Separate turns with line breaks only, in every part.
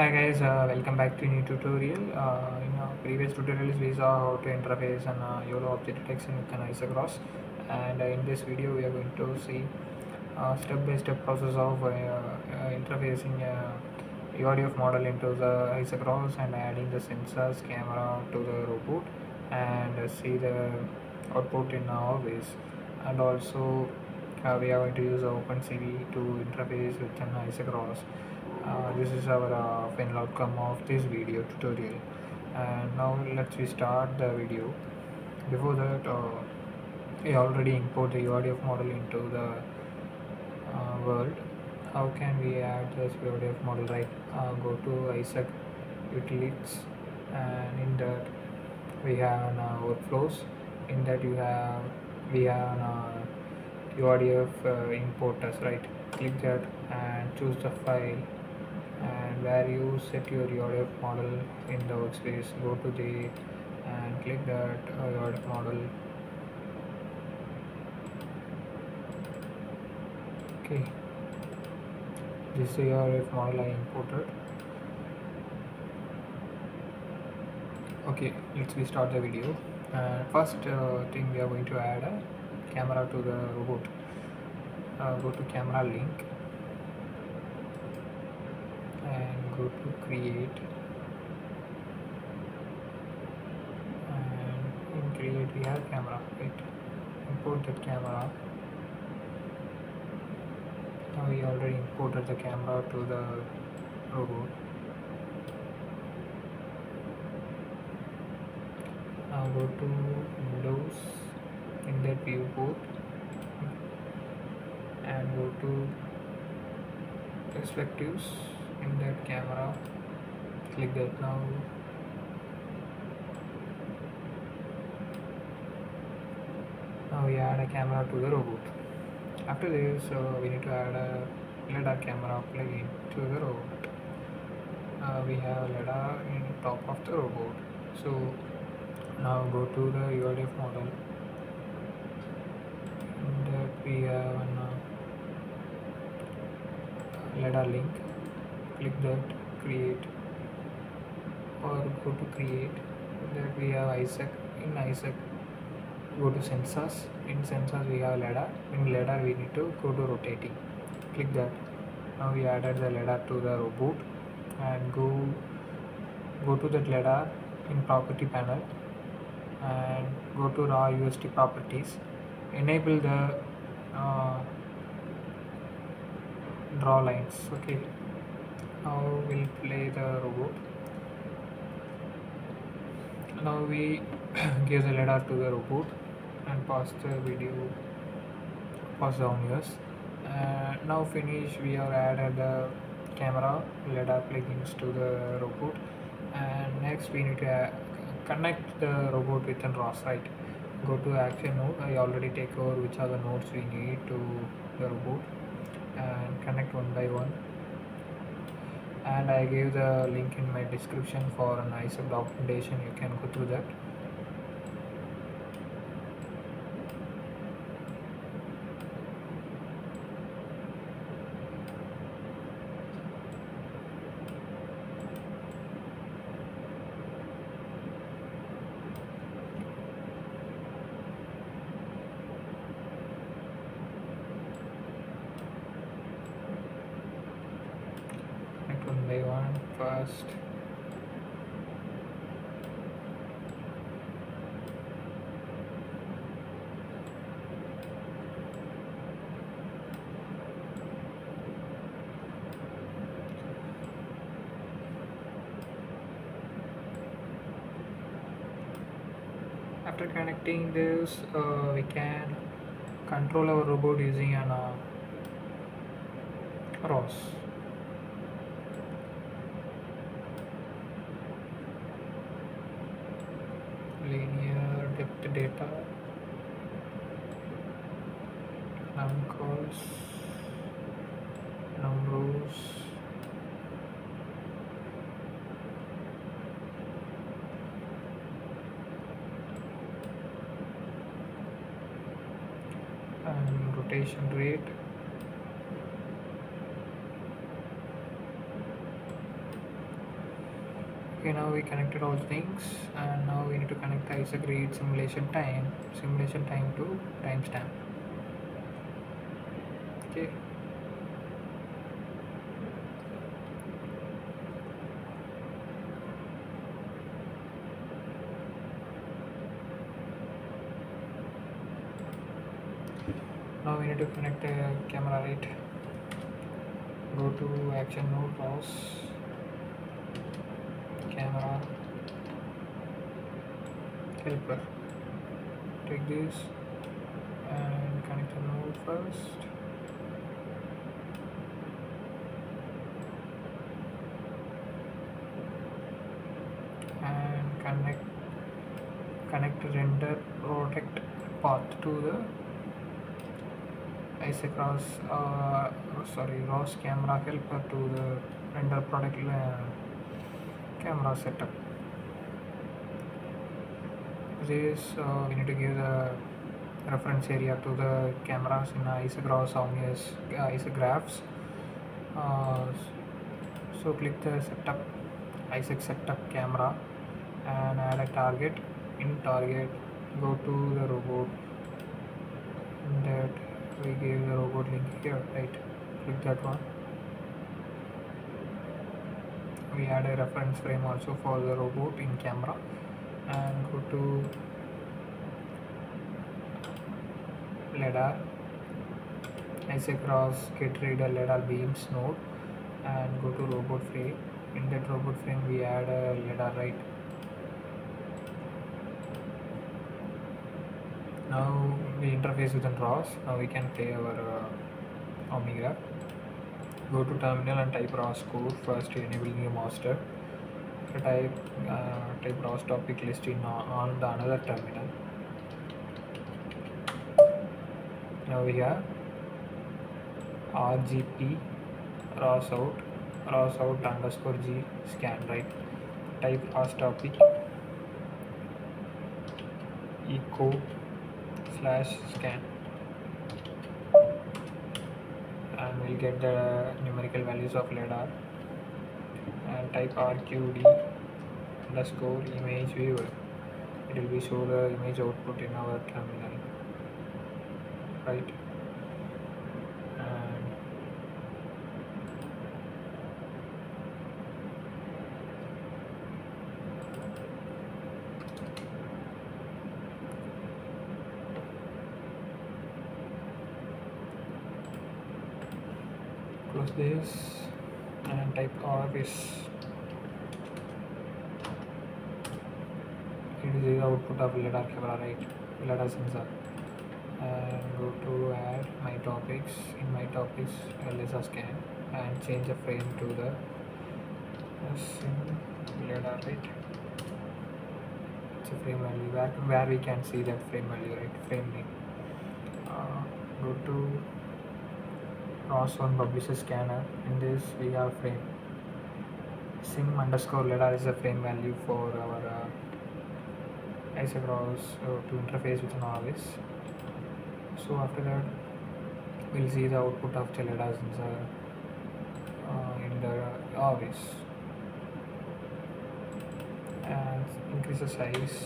Hi guys, uh, welcome back to new tutorial. Uh, in our previous tutorials we saw how to interface an uh, YOLO object detection with an Isaac ROS and uh, in this video we are going to see uh, step-by-step process of uh, interfacing uh, model into the Isaac ROS and adding the sensors camera to the robot and see the output in RViz. And also we are going to use OpenCV to interface with an Isaac ROS uh, this is our uh, final outcome of this video tutorial. And now let's we start the video. Before that uh, we already import the URDF model into the uh, world. How can we add this URDF model right? Uh, go to Isaac utilities and in that we have uh, workflows. In that you have we have uh, URDF importers right? Click that and choose the file and where you set your URDF model in the workspace go to the and click that uh, URDF model. Okay. This is the URDF model I imported. Okay let's restart the video. And first uh, thing we are going to add a camera to the robot. Uh, go to camera link and go to create. And in create we have camera. Right import that camera. Now we already imported the camera to the robot. Now go to windows in that viewport and go to perspectives in that camera. Click that now. Now we add a camera to the robot. After this uh, we need to add a lidar camera plugin to the robot. Uh, we have lidar in top of the robot. So now go to the URDF model. And that we have an uh, lidar link click that create or go to create. That we have isaac in isaac go to sensors. In sensors we have lidar. In lidar we need to go to rotating. Click that. Now we added the lidar to the robot and go go to that lidar in property panel and go to raw USD properties. Enable the uh, draw lines. Okay we'll play the robot. Now we give the lidar to the robot and pause the video pause down yes uh, now finish we have added the camera lidar plugins to the robot. And next we need to uh, connect the robot with an ROS right? Go to action node I already take over which are the nodes we need to the robot and connect one by one and I gave the link in my description for an Isaac documentation. You can go through that connect one by one first after connecting this uh, we can control our robot using an uh, ROS data num calls num rows and rotation rate okay now we connected all things and now we need to connect the Isaac read simulation time simulation time to timestamp. Okay. Now we need to connect a camera right? Go to action node browse helper take this and connect the node first and connect connect render protect path to the isocross uh, sorry ROS camera helper to the render product uh, camera setup this uh, we need to give the reference area to the cameras in Isaac ROS omnius uh, isographs uh, so click the setup Isaac setup camera and add a target. In target go to the robot. That we gave the robot link here right? Click that one. We add a reference frame also for the robot in camera and go to LiDAR Isaac cross get reader LiDAR beams node and go to robot frame. In that robot frame we add a LiDAR right? Now we interface with the ROS now we can play our uh, OmniGraph go to terminal and type roscore. First enable new master type uh, type ROS topic list in uh, on the another terminal. Now we have RGB ROS out out underscore G scan right? Type ROS topic echo slash scan. And we'll get the numerical values of LiDAR type RQT underscore image viewer. It will be show the image output in our terminal right. Close this and type is the output of LiDAR camera right? LiDAR sensor. And go to add my topics. In my topics LSR scan and change the frame to the LiDAR right? It's a frame value. Where, where we can see that frame value right? Frame name. Uh, go to ROS one publisher scanner. In this we have frame. Sim underscore lidar is a frame value for our uh, Isaac ROS uh, to interface with novice so after that we'll see the output of the lidar sensor uh, in the RViz and increase the size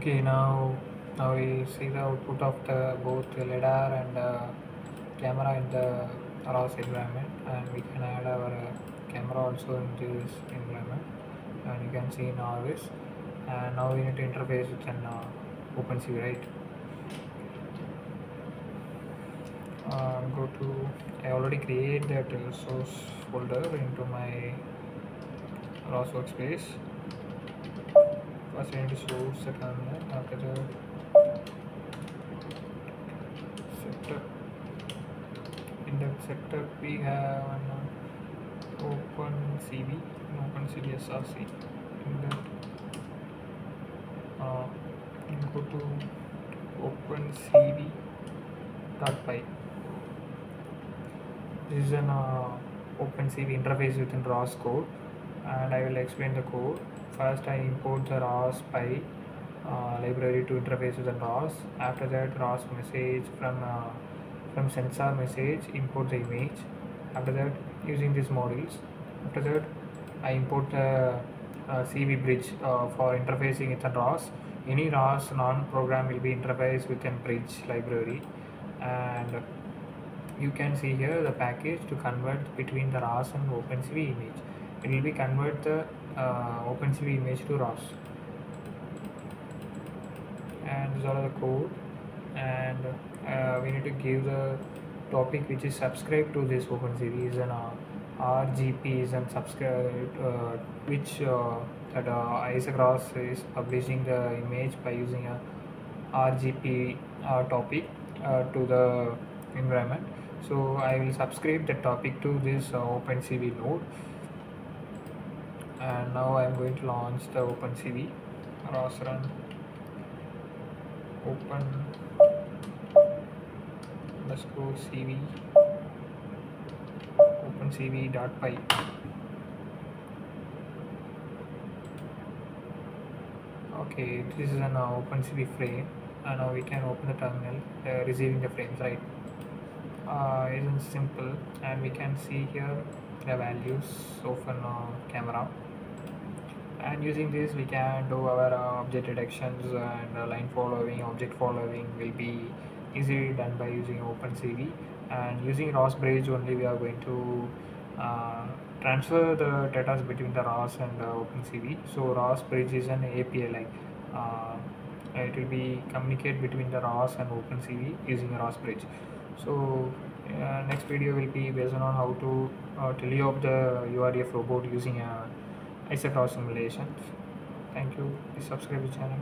okay now now we see the output of the both the lidar and uh, camera in the ROS environment and we can add our uh, camera also into this environment. And you can see now this and now we need to interface with an uh, OpenCV right? Uh, go to I already create that uh, source folder into my ROS workspace first I need to source the terminal after that setup in that setup we have an uh, OpenCV OpenCV SRC in that uh, go to OpenCV.py this is an uh, OpenCV interface within ROS code and I will explain the code first I import the ROS py uh, library to interface with the ROS after that ROS message from uh, from sensor message import the image. After that using these modules after that I import the uh, CV bridge uh, for interfacing with the ROS any ROS non-program will be interfaced with a bridge library. And you can see here the package to convert between the ROS and OpenCV image it will be convert the uh, OpenCV image to ROS. And these are the code. And uh, we need to give the topic which is subscribed to this OpenCV is an uh, RGB is an subscribe uh, which uh, that uh, Isaac ROS is publishing the image by using a RGB uh, topic uh, to the environment. So I will subscribe the topic to this uh, OpenCV node and now I am going to launch the OpenCV. rosrun open. Underscore cv opencv.py okay this is an uh, opencv frame. And now we can open the terminal uh, receiving the frames right? Uh, isn't simple. And we can see here the values of an uh, camera and using this we can do our uh, object detections and uh, line following object following will be easily done by using OpenCV. And using ROS bridge only we are going to uh, transfer the data between the ROS and uh, OpenCV. So ROS bridge is an API like uh, it will be communicate between the ROS and OpenCV using ROS bridge. So uh, next video will be based on how to uh, teleop the URDF robot using a Isaac ROS simulations. Thank you. Please subscribe the channel.